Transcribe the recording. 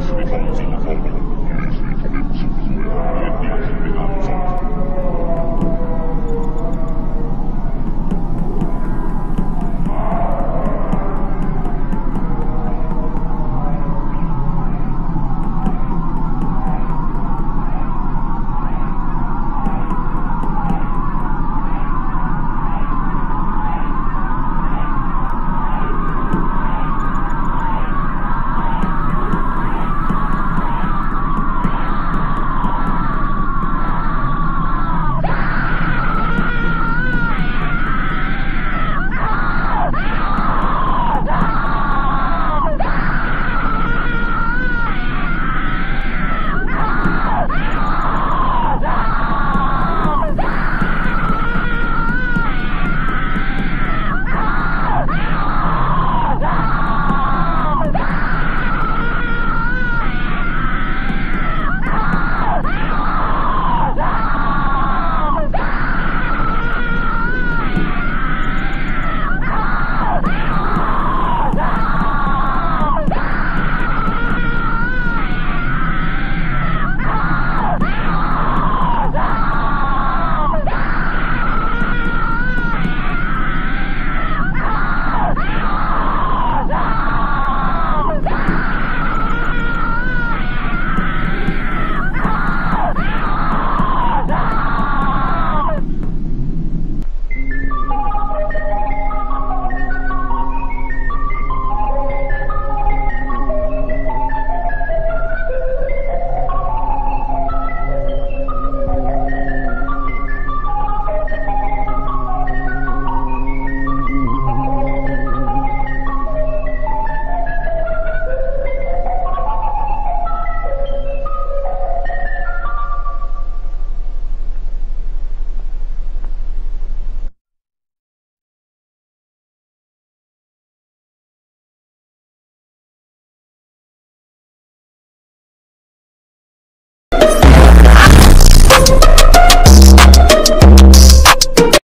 是非常有